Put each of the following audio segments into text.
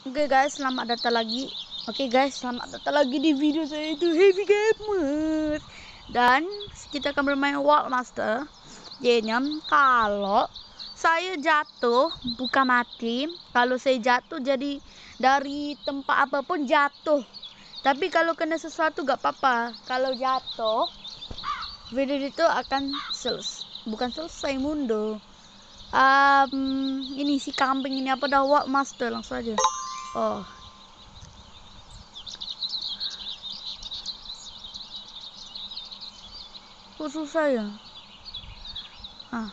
Oke guys, selamat datang lagi. Oke guys, selamat datang lagi di video saya itu Heavy Gamer. Dan kita akan bermain World Master. Jadinya kalau saya jatuh bukan mati, kalau saya jatuh jadi dari tempat apa pun jatuh. Tapi kalau kena sesuatu gak apa-apa. Kalau jatuh video itu akan selesai bukan selesai mundur um, ini si kambing ini apa dah what master langsung aja oh kok susah ya ah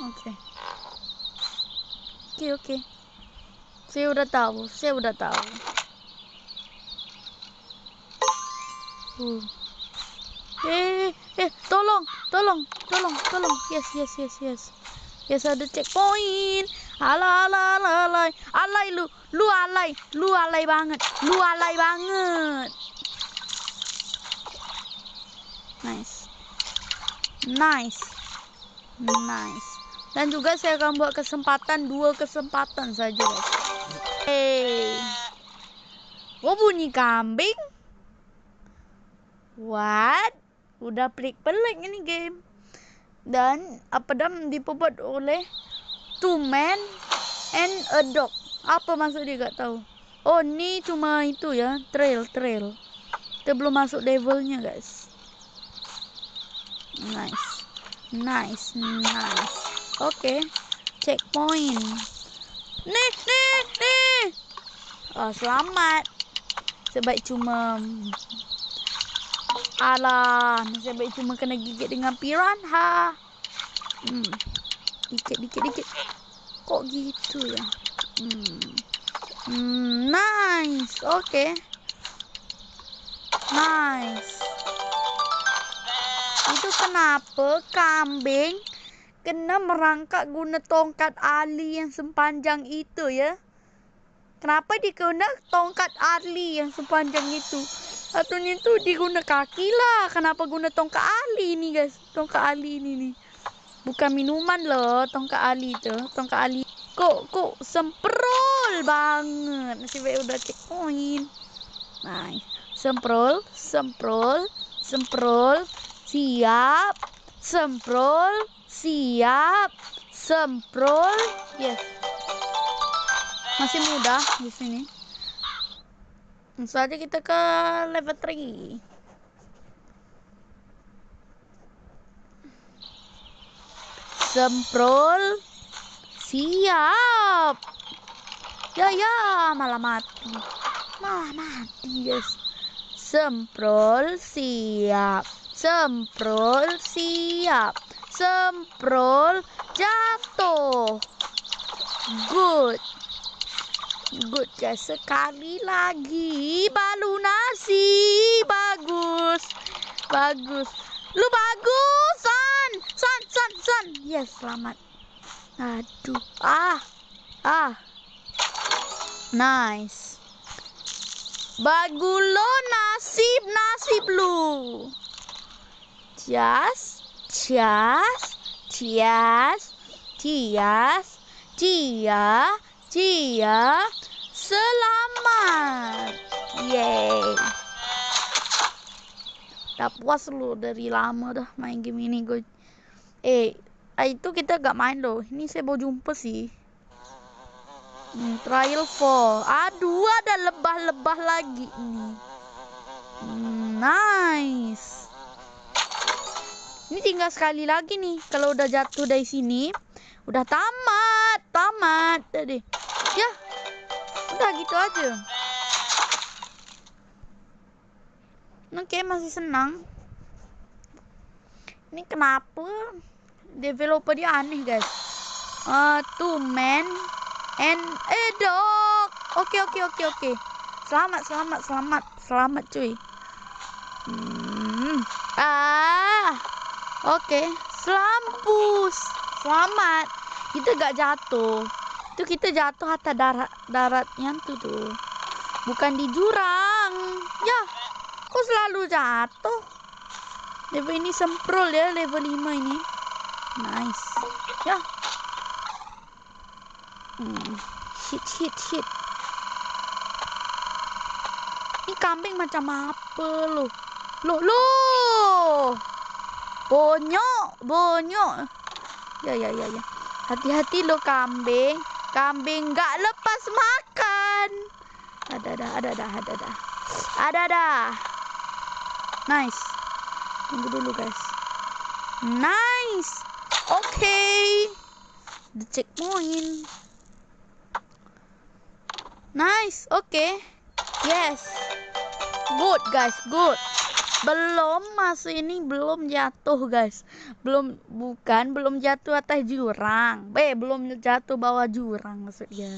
oke okay. oke okay, oke okay. saya udah tahu saya udah tahu uh Eh, eh, tolong, tolong, tolong, tolong. Yes, yes, yes, yes. Yes, ada checkpoint. Ala, ala, alay. Alay lu, lu alay, lu alay banget, lu alay banget. Nice. Nice. Nice. Dan juga saya akan buat kesempatan dua kesempatan saja, guys. Hey. Oh bunyi kambing? What? Udah pelik-pelik ini game. Dan apa dam diperbuat oleh two men and a dog. Apa maksud dia gak tahu. Oh, ni cuma itu ya, trail, trail. Kita belum masuk levelnya, guys. Nice. Nice, nice. Oke. Okay. Checkpoint. Nih, nih, nih. Oh, selamat. Sebaik cuma Alah, nasib baik cuma kena gigit dengan piranha. Hmm. Dikit, dikit, dikit. Kok gitu ya? Hmm. Hmm, nice. Okay. Nice. Itu kenapa kambing kena merangkak guna tongkat Ali yang sepanjang itu ya? Kenapa dia kena tongkat Ali yang sepanjang itu? Satunya itu diguna kaki lah. Kenapa guna tongkat ali ini guys? Tongkat ali ini nih. Bukan minuman loh tongkat ali itu. Tongkat ali. Kok kok semprol banget. Nasib baik udah checkpoint. Nice. Semprol, semprol, semprol. Siap. Semprol, siap. Semprol. Yes. Masih mudah di sini. Aja kita ke level 3. Semprol. Siap. Ya ya, malah mati. Malah mati, guys. Semprol siap. Semprol siap. Semprol jatuh. Good. Good guys, sekali lagi balu nasi. Bagus. Bagus. Lu bagus, San. San, San, San. Yes, selamat. Aduh. Ah. Ah. Nice. Bagus lo nasib nasib lu. Cias, cias, cias, cias, cia, Cia, selamat. Yeay. Udah puas lu dari lama dah main game ini gue. Eh, itu kita gak main loh. Ini saya mau jumpa sih. Hmm, trial 4. Aduh, ada lebah-lebah lagi nih. Hmm, nice. Ini tinggal sekali lagi nih. Kalau udah jatuh dari sini, udah tamat, tamat tadi ya. Udah gitu aja. Oke masih senang. Ini kenapa developer dia aneh guys? Uh, two men and a dog. Oke oke oke oke. Selamat selamat selamat. Selamat cuy. Hmm. ah. Oke. Okay. selampus selamat kita gak jatuh itu kita jatuh atas darat daratnya tuh tuh bukan di jurang ya kok selalu jatuh level ini semprol ya level 5 ini nice ya Hmm, shit, shit, shit. Ini kambing macam apa lo? Lo, lo. Bonyok, bonyok. Ya, ya, ya, ya. Hati-hati lo kambing. Kambing nggak lepas makan. Ada, ada, ada, ada, ada, ada. Ada, ada. Nice. Tunggu dulu guys. Nice. Oke. Okay. The checkpoint. Nice. Oke. Okay. Yes. Good guys. Good. Belum masih ini belum jatuh guys. Belum bukan belum jatuh atas jurang. B belum jatuh bawah jurang maksudnya.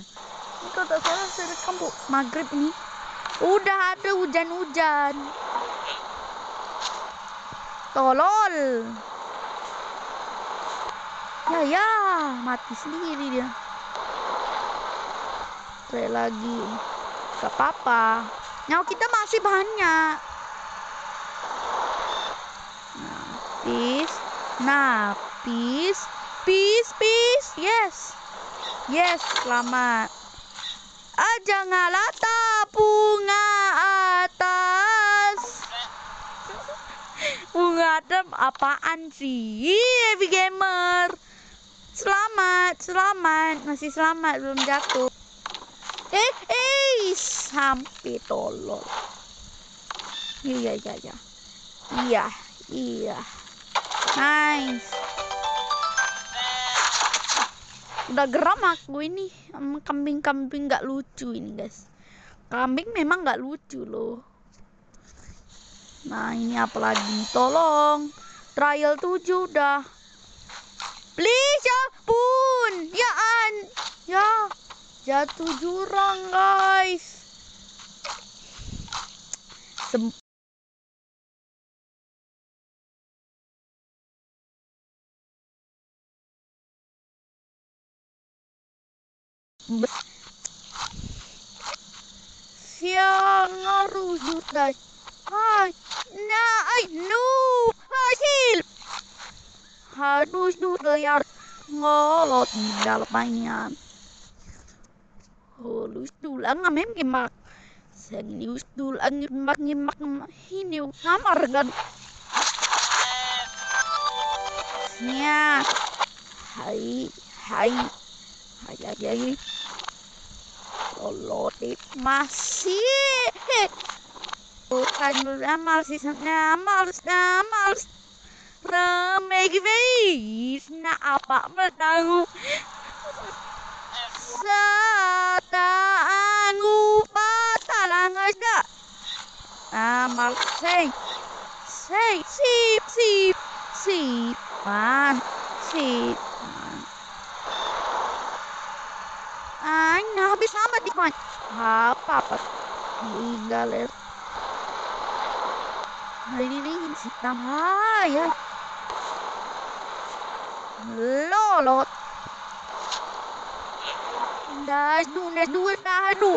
Itu tak salah sudah kamu maghrib ini. Udah ada hujan-hujan. Tolol. Ya ya, mati sendiri dia. Kayak lagi. Gak apa-apa. Nyawa kita masih banyak. Napis. Napis. Peace, peace. Yes. Yes, selamat. Aja ngalata bunga atas. Bunga adem apaan sih? Heavy gamer. Selamat, selamat. Masih selamat belum jatuh. Eh, eh, sampai tolol. Iya, iya, iya. Iya, iya. Nice. Udah geram aku ini kambing-kambing nggak lucu ini guys. Kambing memang nggak lucu loh. Nah ini apa lagi? Tolong. Trial 7 udah. Please ya pun. Ya an. Ya. Jatuh jurang guys. Sem Siang harus guys. Hai, hasil. Harus dulu ngolot gimak. Serius dulu ngimak ngimak ini kamar. Nya, hai, hai, hai, hai, hai. Lolotit masih. Oh, Bukan amal sih amal amal ramai guys na apa menang sataan lupa talang aja amal say say sip sip sipan sipan ay habis sama di apa apa tinggal Nalilingin si Tamay. Lolot. Dadu, dadu, dadu.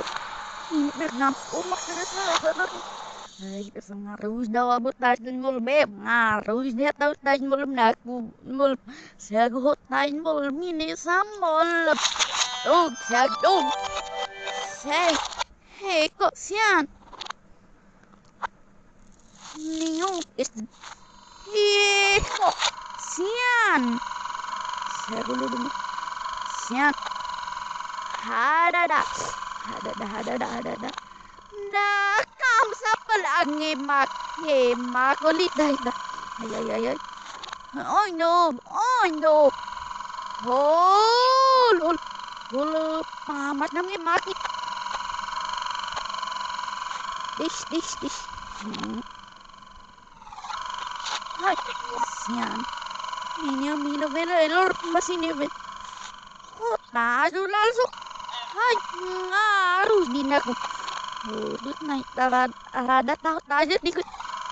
Hindi na umak na sa Ay, sa nga rose daw abot tayo ng mulbe. Rose niya tayo mulb na mulb. Sagot tayo mulb. Mini sa mulb. Dog, sagdog. Say, hey, ko siyan. Ninyo is Hiko Sian. Saya dulu dulu Sian. Hadada Hadada hadada hadada. Nakam sa palagi mak Hemak ulit dahil Ay ay ay ay Oh no Oh no. Oh lol Lol Pamat namin maki Dish dish dish Hmm Ay, yan. Minyo, mino, velo, elor, masiniwit. Oh, tayo lalso. Ay, nga, arus din ako. Hudot na, tarad, arada, tao, tayo, di ko.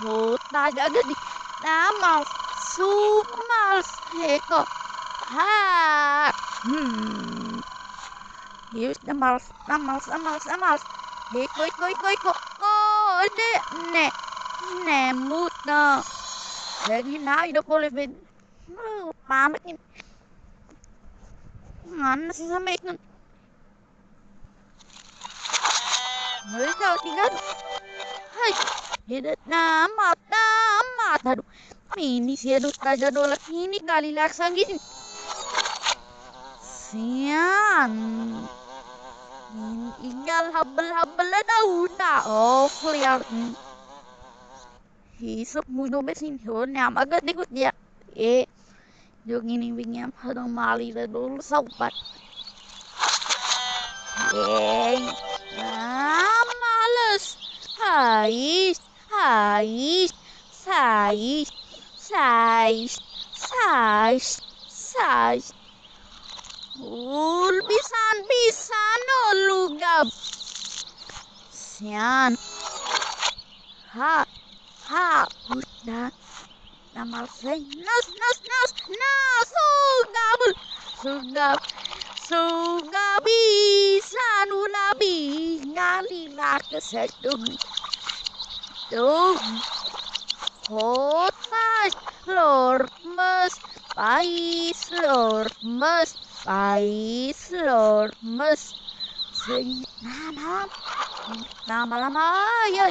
Oh, tayo agad, di. Namal, sumals, heko. Ha, hmm. Yes, the mouse, the mouse, the mouse, the mouse. Đi coi coi coi coi coi đi nè nè mút đó. Để khi nào đâu có lên bên ba mấy cái ngắn nó sẽ mới thì hay đất mà ini sih aduh kajar dolak ini kali laksang gini sian. Ingal habal-habal na daw na. Oh, clear. Hisap mo no besin yun. Nyam agad ikot niya. Eh, yung inibig niya parang mali na doon sa upat. Eh, ah, malas. Hais, hais, sais, sais, sais, sais. Ul, bisan, bisan, lugab. Sian. Ha, ha, udah. Namal nas, nas, nas, nas, sugab, sugab, sugab, bisan, ulabi, ngali na kasadung. Dung. Hotas, lor, mas, pais, lor, mas, pais, lor, mas. Nama lama, ya.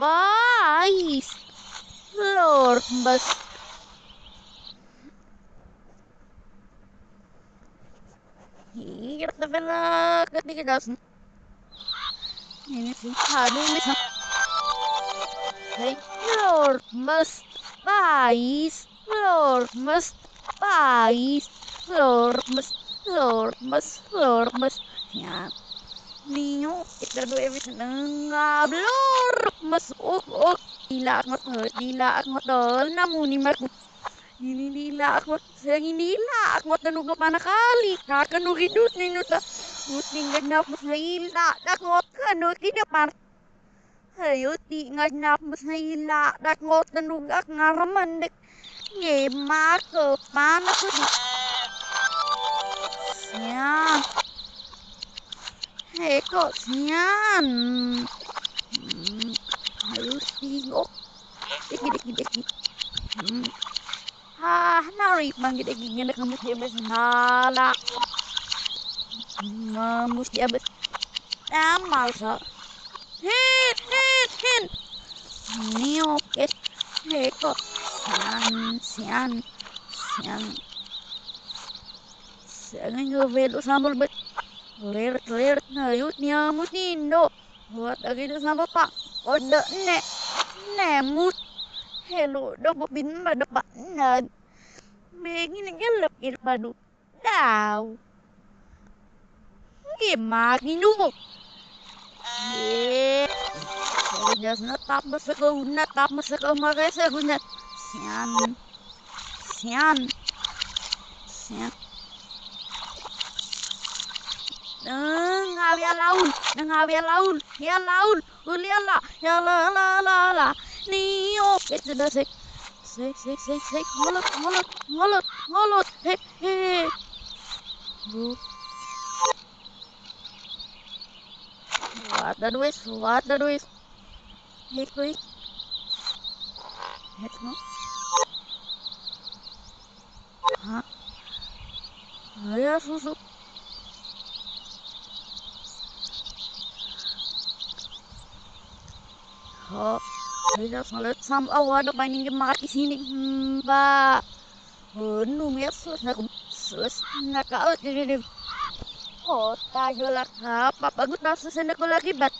Pais, lor, mas. Hirap na pala katikidas. Ini sih, aduh, ini. Hey, Lord, mas, pais, Lord, mas, pais, Lord, mas, Lord, mas, Lord, mas. Yan. Ninyo, ito do every nangab, Lord, mas, ok, ok. Dila akot, dila akot, dol, namuni mak. Ini dila akot, sayang dila akot, nanuga pa nakali. Kakanugidut ninyo ta. Muting ganap mo sa ila, dakot ka, no, kinapan. Ayo ti nganap mas na ila dakot na nugak ngaraman dek nge mana ko di siyan heko siyan hmm. ayo tigo deki deki deki hmm. ah nari mang deki ngene kamu tiabes nala mamus tiabes amal sa Hin, hin, hin. Neo, es heko. Sian, sian, sian. Sian ang velo sambal bet. Ler, ler, na yut niya mutindo. Buat lagi na sambal pa. Oda ne. Ne mut. Hello, do mo bin ba da pa na. Begin na galap irpadu. Daw. Gimana mo? Eh, Udah natap masuk ke natap masuk ke maresa guna. Sian, sian, sian. Ngawi laun, ngawi laun, ya laun, uliala, ya la la la la. Nio, itu dah sek, sek sek sek sek, mulut mulut, he he. Bu. What the duis? What the? Ayah susu. Oh, tidak salat sam ada paling gemak di sini, mbak. Penuh ya selesai, selesai nak kau jadi Hota julak apa bagut nasa sa nakulaki bat.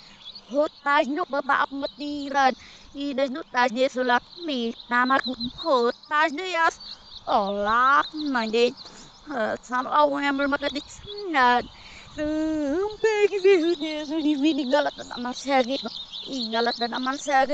Hota no babaap matiran. Ida no taje sulak mi nama kun hota no yas. Olak mandi. Sama awang yang bermakadik sanad. Sampai ke sini galat na naman Igalat na naman siya.